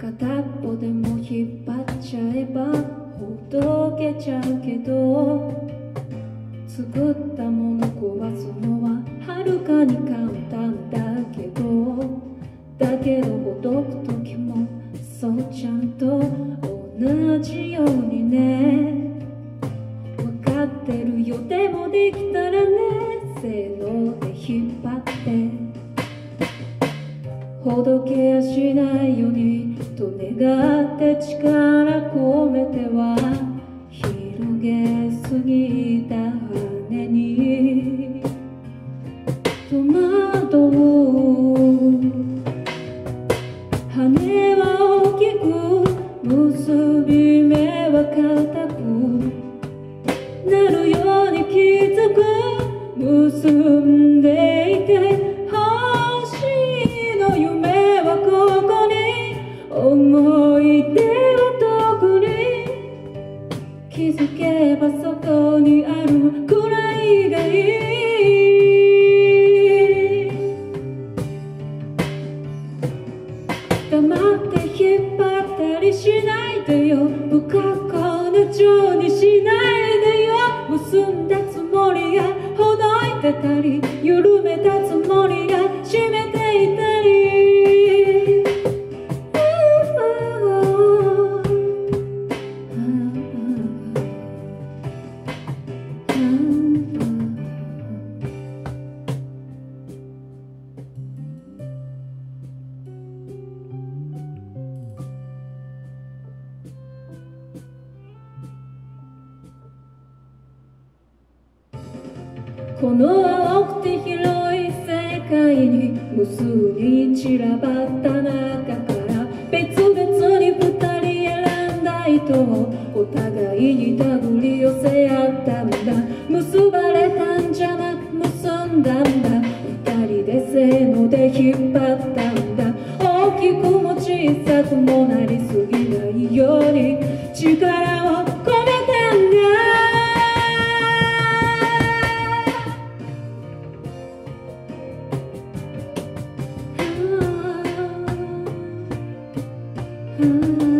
片っぽでも引っ張っちゃえばほどけちゃうけど作ったもの壊すのははるかに簡単だけどだけどほどく時もそうちゃんと同じようにね。分かってるよ。でもできたらねせーので引っ張って。ほどけやしないようにと願って力込めては広げすぎた羽に。戸惑う。羽は大きく結び目は固くなるように気づく。結んで気づけばそこにあるくらいがいい黙って引っ張ったりしないでよ。不格好な情にしないでよ。結んだつもりがほどいてたり緩めたつもりがこの青くて広い世界に無数に散らばったお互いに手繰り寄せ合ったんだ。結ばれたんじゃなく結んだんだ。二人でせーので引っ張ったんだ。大きくも小さくもなりすぎないように力を込めたんだ「